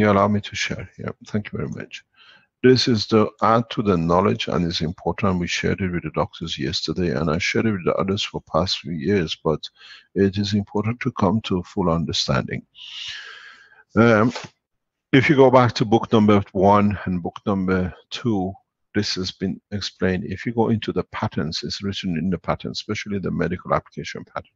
you allow me to share? Yeah, thank you very much. This is the add to the knowledge and it's important. We shared it with the doctors yesterday and I shared it with the others for past few years, but it is important to come to full understanding. Um, if you go back to book number one and book number two, this has been explained. If you go into the patents, it's written in the patent, especially the medical application patent.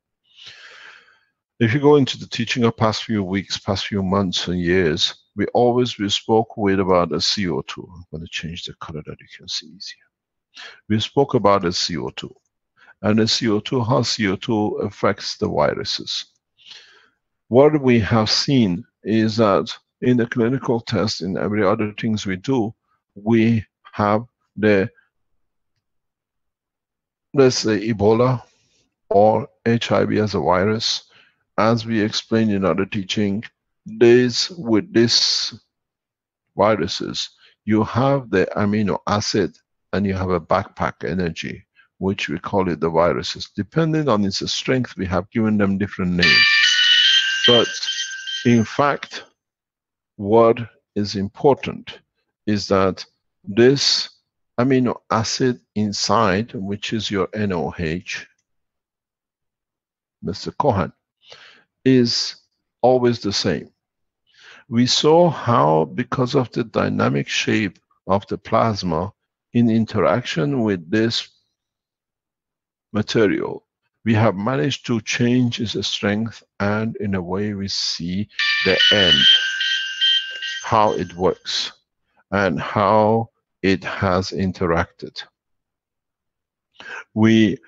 If you go into the teaching of past few weeks, past few months and years, we always we spoke with about a CO2. I'm going to change the color that you can see easier. We spoke about a CO2. And the CO2, how CO2 affects the viruses. What we have seen is that in the clinical test, in every other things we do, we have the, let's say Ebola or HIV as a virus, as we explained in other teaching, this with this viruses, you have the amino acid and you have a backpack energy, which we call it the viruses. Depending on its strength, we have given them different names. But in fact, what is important is that this amino acid inside, which is your NOH, Mr. Cohen, is always the same. We saw how, because of the dynamic shape of the plasma in interaction with this material, we have managed to change its strength and in a way we see the end, how it works and how it has interacted. We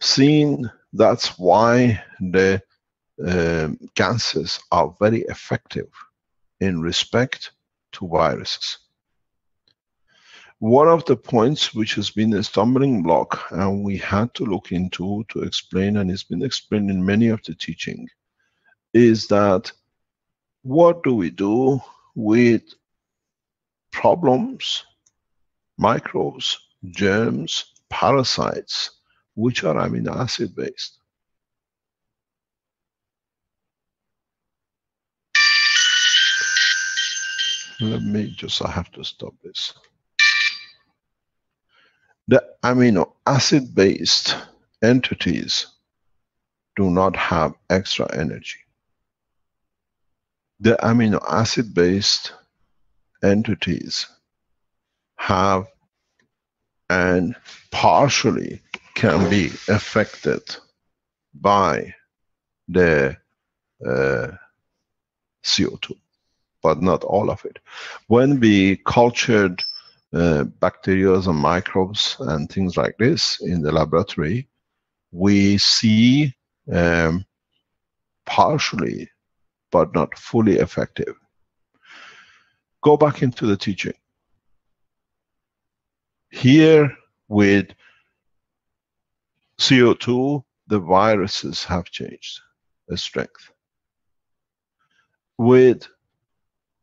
seen that's why the um, gases are very effective in respect to viruses. One of the points which has been a stumbling block and we had to look into to explain and it's been explained in many of the teaching is that what do we do with problems, microbes, germs, parasites, which are amino acid based. Let me just, I have to stop this. The amino acid based entities do not have extra energy. The amino acid based entities have and partially can be affected by the uh, CO2 but not all of it. When we cultured uh, bacteria and microbes and things like this in the laboratory, we see um, partially, but not fully effective. Go back into the teaching. Here with CO2, the viruses have changed the strength. With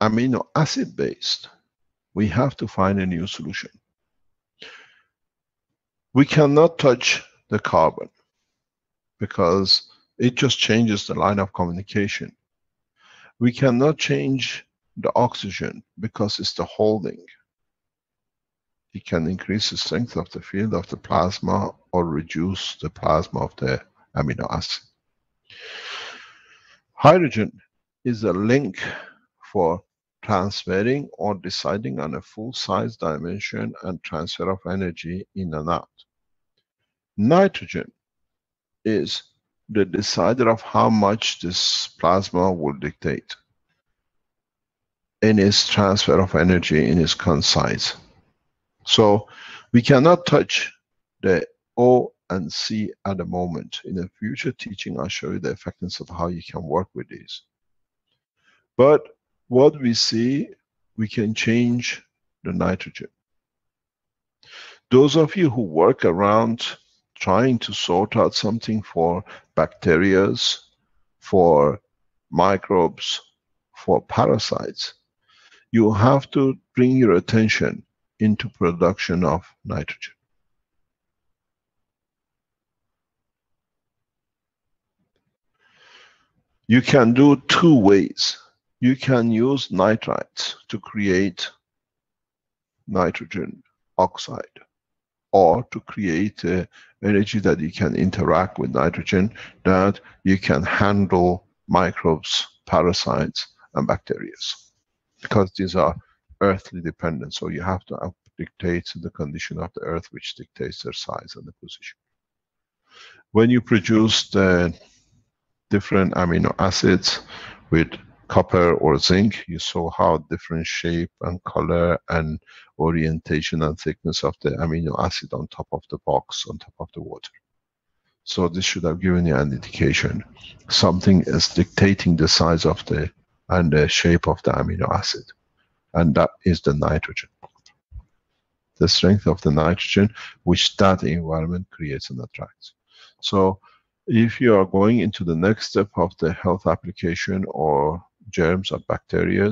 amino acid based, we have to find a new solution. We cannot touch the carbon because it just changes the line of communication. We cannot change the oxygen because it's the holding. It can increase the strength of the field of the plasma or reduce the plasma of the amino acid. Hydrogen is a link for transferring or deciding on a full size dimension and transfer of energy in and out. Nitrogen is the decider of how much this plasma will dictate in its transfer of energy in its concise. So we cannot touch the O and C at the moment. In a future teaching, I'll show you the effectiveness of how you can work with these. But what we see, we can change the nitrogen. Those of you who work around trying to sort out something for bacterias, for microbes, for parasites, you have to bring your attention into production of nitrogen. You can do two ways you can use nitrites to create nitrogen oxide or to create uh, energy that you can interact with nitrogen that you can handle microbes, parasites and bacteria. Because these are earthly dependent, so you have to dictate the condition of the earth which dictates their size and the position. When you produce the different amino acids with copper or zinc, you saw how different shape and color and orientation and thickness of the amino acid on top of the box, on top of the water. So this should have given you an indication. Something is dictating the size of the and the shape of the amino acid. And that is the nitrogen. The strength of the nitrogen which that environment creates and attracts. So if you are going into the next step of the health application or germs or bacteria,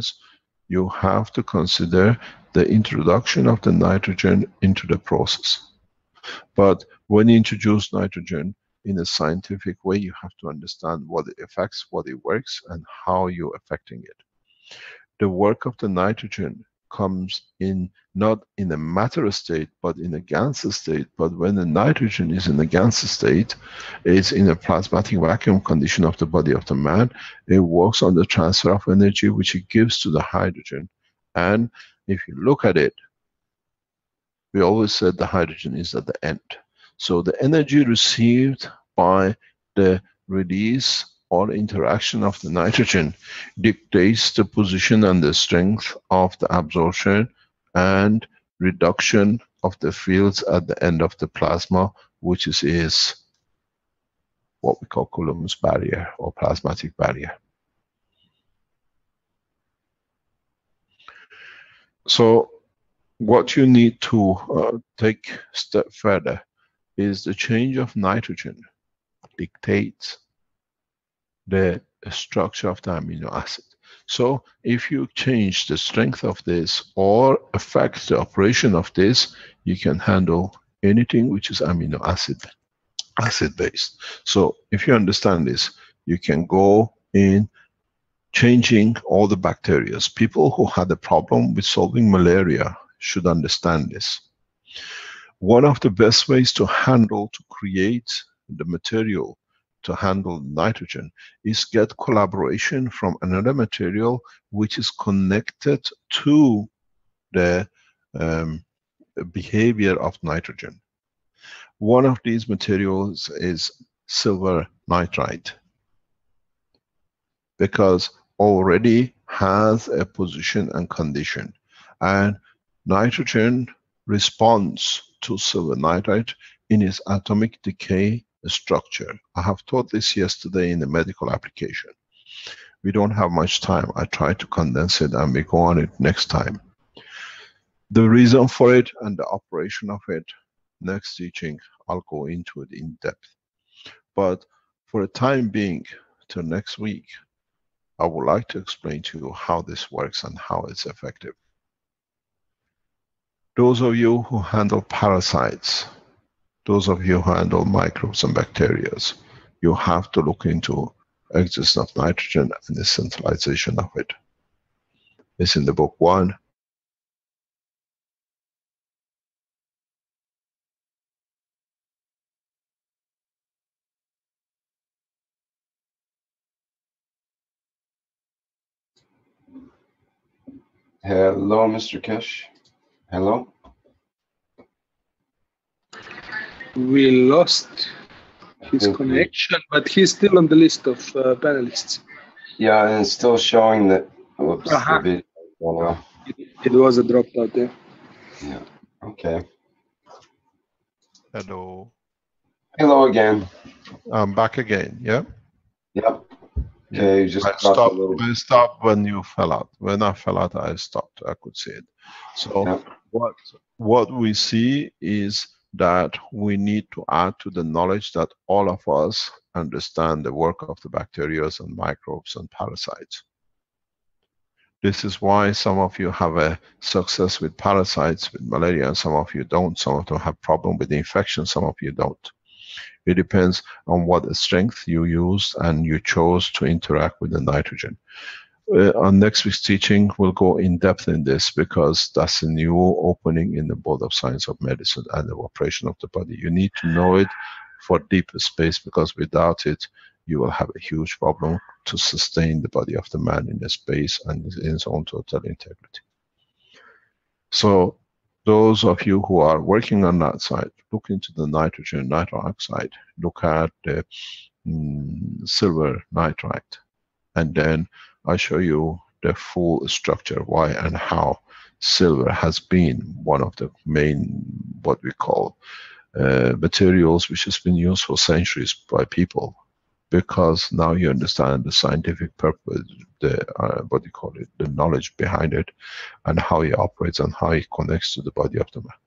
you have to consider the introduction of the nitrogen into the process. But when you introduce nitrogen in a scientific way, you have to understand what it affects, what it works, and how you're affecting it. The work of the nitrogen comes in not in a matter state but in a gas state. But when the nitrogen is in a gas state it's in a plasmatic vacuum condition of the body of the man. It works on the transfer of energy which it gives to the hydrogen. And if you look at it we always said the hydrogen is at the end. So the energy received by the release or interaction of the nitrogen dictates the position and the strength of the absorption and reduction of the fields at the end of the plasma, which is, is what we call Coulomb's barrier or plasmatic barrier. So what you need to uh, take step further is the change of nitrogen dictates the structure of the amino acid. So if you change the strength of this or affect the operation of this, you can handle anything which is amino acid acid based. So if you understand this, you can go in changing all the bacteria. People who had a problem with solving malaria should understand this. One of the best ways to handle, to create the material to handle nitrogen is get collaboration from another material which is connected to the um, behavior of nitrogen. One of these materials is silver nitride because already has a position and condition and nitrogen responds to silver nitride in its atomic decay structure. I have taught this yesterday in the medical application. We don't have much time. I try to condense it and we go on it next time. The reason for it and the operation of it, next teaching, I'll go into it in depth. But for the time being, till next week, I would like to explain to you how this works and how it's effective. Those of you who handle parasites, those of you who handle microbes and bacterias, you have to look into existence of nitrogen and the centralization of it. It's in the book one. Hello, Mr. Keshe. Hello. We lost his Okay. connection, but he's still on the list of uh, panelists. Yeah, and it's still showing that. Whoops, Uh-huh. the video. Oh, no. It, it was a dropout there. Yeah. Okay. Hello. Hello again. I'm back again, yeah? Yep. Okay, you just I stopped. I stopped when you fell out. When I fell out, I stopped. I could see it. So Yep. what, what we see is that we need to add to the knowledge that all of us understand the work of the bacteria and microbes and parasites. This is why some of you have a success with parasites, with malaria, and some of you don't. Some of them have problem with the infection, some of you don't. It depends on what strength you used and you chose to interact with the nitrogen. Uh, on next week's teaching, we'll go in depth in this because that's a new opening in the world of science of medicine and the operation of the body. You need to know it for deeper space because without it, you will have a huge problem to sustain the body of the man in the space and in his own total integrity. So, those of you who are working on that side, look into the nitrogen nitro oxide, look at the mm, silver nitride, and then I show you the full structure, why and how silver has been one of the main, what we call, uh, materials which has been used for centuries by people because now you understand the scientific purpose, the uh, what you call it, the knowledge behind it, and how it operates and how it connects to the body of the man.